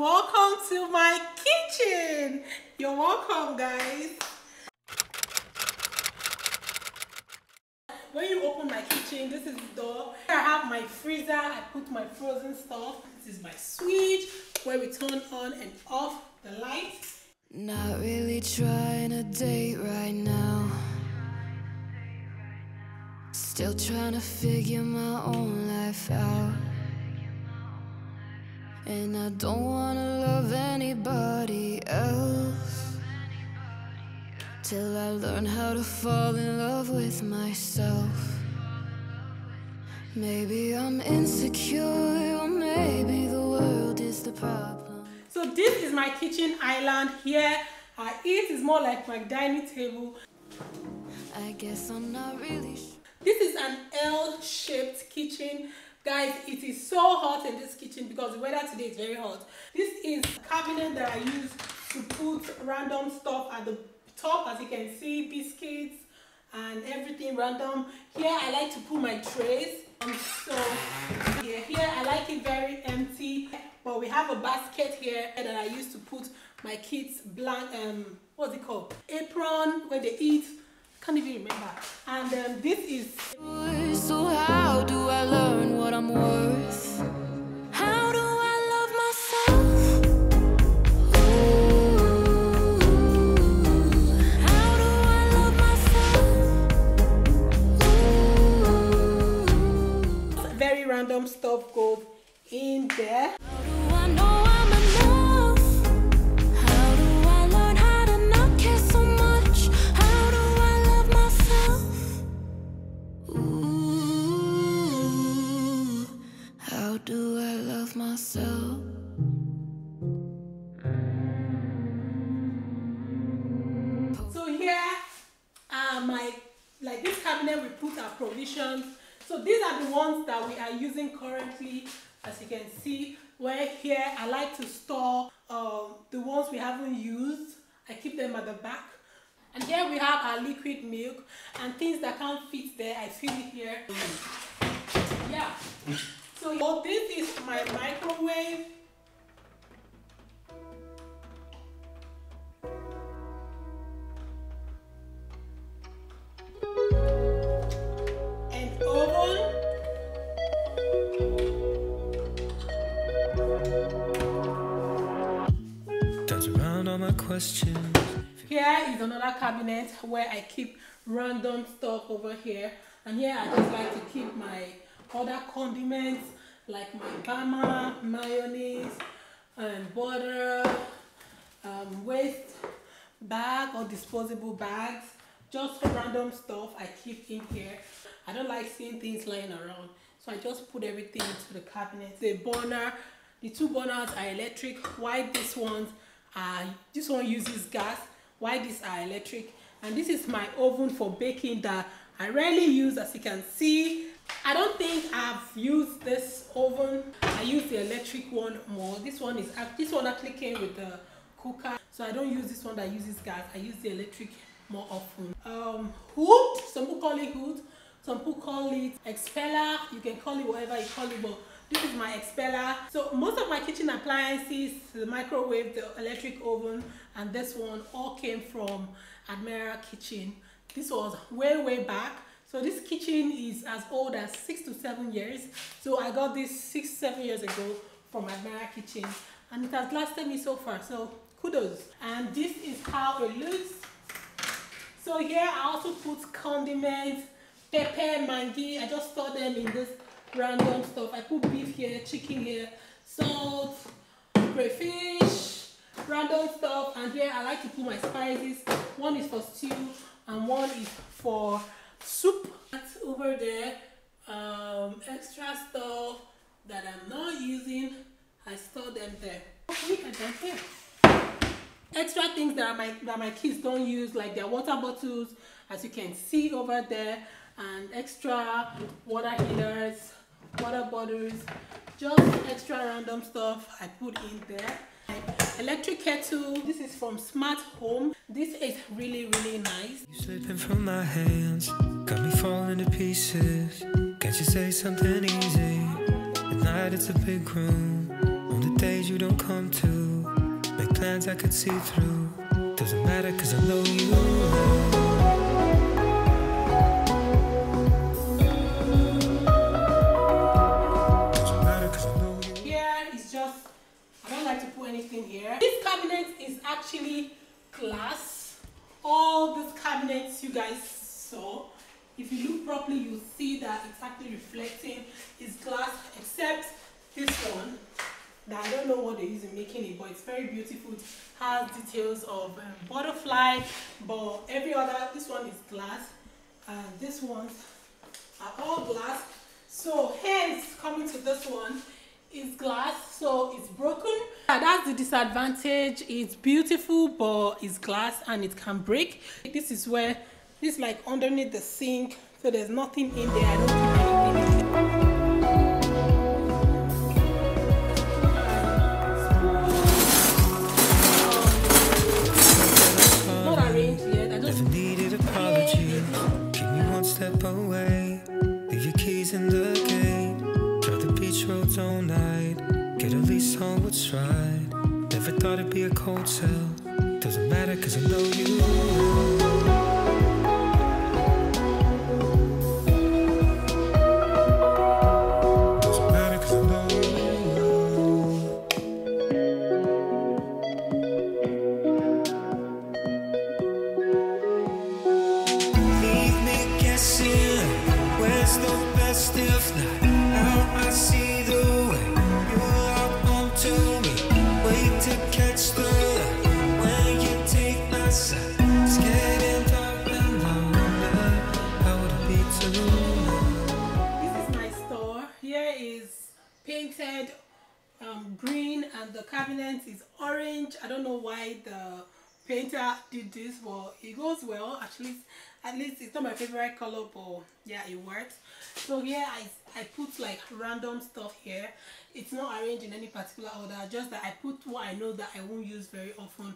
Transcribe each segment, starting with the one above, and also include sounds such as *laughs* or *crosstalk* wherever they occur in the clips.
welcome to my kitchen. You're welcome, guys. When you open my kitchen, this is the door. I have my freezer. I put my frozen stuff. This is my switch where we turn on and off the lights. Not really trying to date right now. Still trying to figure my own life out. And I don't wanna love anybody else Till I learn how to fall in love with myself Maybe I'm insecure or maybe the world is the problem So this is my kitchen island here. I eat is more like my dining table. I guess I'm not really sure This is an L-shaped kitchen. Guys, it is so hot in this kitchen because the weather today is very hot. This is cabinet that I use to put random stuff at the top. As you can see, biscuits and everything random. Here, I like to put my trays. Um, so, yeah, here I like it very empty. But we have a basket here that I use to put my kids' blank, um, what's it called? Apron, where they eat can't even remember. And um, this is So how do I learn what I'm worth? How do I love myself? Ooh, how do I love myself? Ooh, very random stuff goes in there. So these are the ones that we are using currently. As you can see, where here I like to store um, the ones we haven't used. I keep them at the back. And here we have our liquid milk and things that can't fit there. I fill it here. Yeah. So this is my microwave. Questions. Here is another cabinet where I keep random stuff over here. And here I just like to keep my other condiments like my bama, mayonnaise, and butter, um, waste bag or disposable bags. Just random stuff I keep in here. I don't like seeing things lying around. So I just put everything into the cabinet. The burner, the two burners are electric. Why these ones are, this one uses gas. Why these are electric. And this is my oven for baking that I rarely use as you can see. I don't think I've used this oven. I use the electric one more. This one is, this one actually came with the cooker. So I don't use this one that uses gas. I use the electric more often. Um, hood, some people call it hood. Some people call it expeller. You can call it whatever you call it, but this is my expeller. So most of my kitchen appliances, the microwave, the electric oven, and this one all came from Admiral Kitchen. This was way, way back. So this kitchen is as old as six to seven years. So I got this six, seven years ago from Admiral Kitchen. And it has lasted me so far. So kudos. And this is how it looks. So here I also put condiments, pepper, Maggi. I just store them in this random stuff. I put beef here, chicken here, salt, crayfish, random stuff. And here I like to put my spices. One is for stew and one is for soup. That's over there. Um, extra stuff that I'm not using, I store them there. Look at them here extra things that my that my kids don't use like their water bottles as you can see over there and extra water heaters water bottles just extra random stuff i put in there electric kettle this is from smart home this is really really nice You slipping from my hands, got me falling to pieces. Can't you say something easy? At night it's a big room, on the days you don't come to. Make plans I could see through. Doesn't matter cause I know you. Put anything here. This cabinet is actually glass. All these cabinets you guys saw, if you look properly, you'll see that it's actually reflecting. It's glass, except this one. That I don't know what they use in making it, but it's very beautiful. It has details of um, butterfly, but every other, this one is glass, and this ones are all glass. So hence coming to this one is glass, so it's broken. That's the disadvantage. It's beautiful, but it's glass and it can break. This is where this is like underneath the sink, so there's nothing in there. The cabinet is orange. I don't know why the painter did this, but it goes well. Actually, at least it's not my favorite color, but yeah, it works. So here I, I put like random stuff here. It's not arranged in any particular order, just that I put what I know that I won't use very often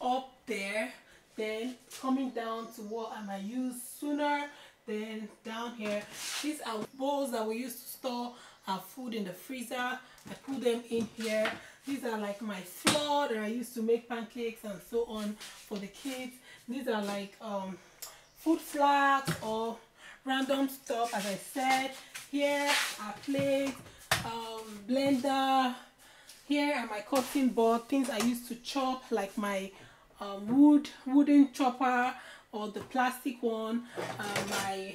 up there then coming down to what I might use sooner then down here these are bowls that we use to store our food in the freezer I put them in here these are like my flour that I used to make pancakes and so on for the kids. These are like um food flags or random stuff as I said. Here are plates um blender. Here are my cutting board things i used to chop like my um, wood wooden chopper or the plastic one. Uh, my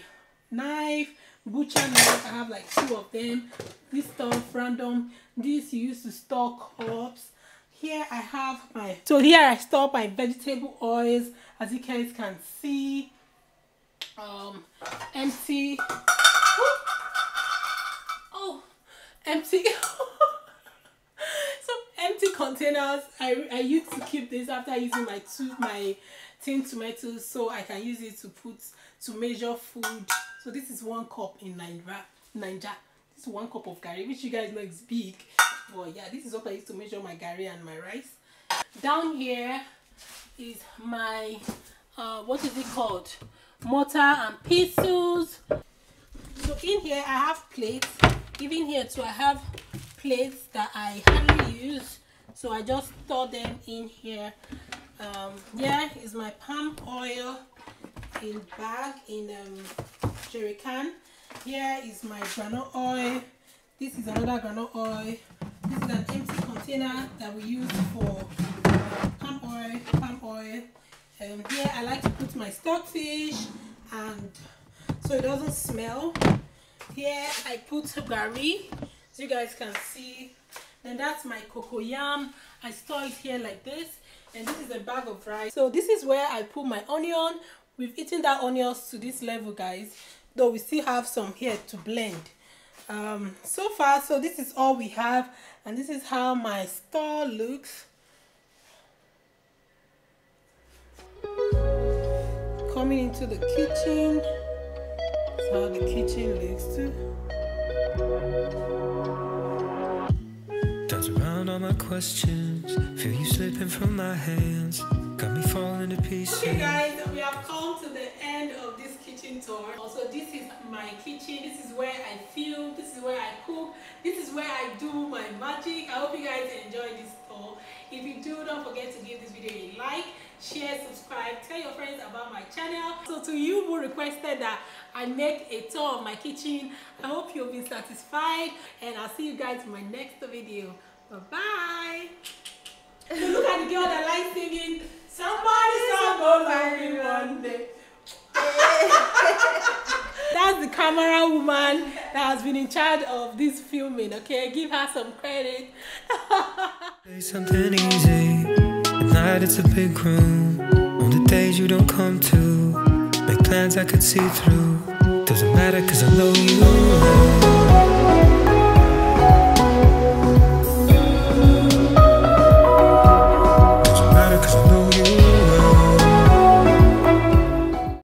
knife butcher knife i have like two of them. This stuff random. This you use to store crops here i have my so here i store my vegetable oils. As you guys can see um empty. Oh empty. *laughs* So empty containers. I, I used to keep this after using my two my tin tomatoes so I can use it to put to measure food so this is one cup in Nigeria Niger this is one cup of curry, which you guys know is big. But yeah this is what I use to measure my curry and my rice. Down here is my uh what is it called? Mortar and pestles so in here I have plates. Even here too I have plates that I hardly use. So I just store them in here. Um here is my palm oil in bag in um jerry can here is my granola oil. This is another granola oil. This is an empty container that we use for uh, palm oil palm oil. Um here I like to put my stockfish and so it doesn't smell. Here I put gari so you guys can see. Then that's my cocoyam I store it here like this. And this is a bag of rice. So this is where I put my onion. We've eaten that onions to this level guys though we still have some here to blend um so far so this is all we have and this is how my store looks coming into the kitchen that's how the kitchen looks too Dance around all my questions. Feel you slipping from my hands. Got me falling to pieces. Okay guys, we have come to the end of this kitchen tour. Also, this is my kitchen. This is where I film. This is where I cook. This is where I do my magic. I hope you guys enjoy this tour. If you do, don't forget to give this video a like, share, subscribe, tell your friends about my channel. So to you who requested that I make a tour of my kitchen, I hope you'll be satisfied and I'll see you guys in my next video. Bye-bye. *laughs* look at the girl that likes singing, somebody song over me one day. *laughs* That's the camera woman that has been in charge of this filming, okay? Give her some credit. *laughs* Say something easy. At night it's a big room. On the days you don't come to, make plans I could see through. Doesn't matter cause I know you.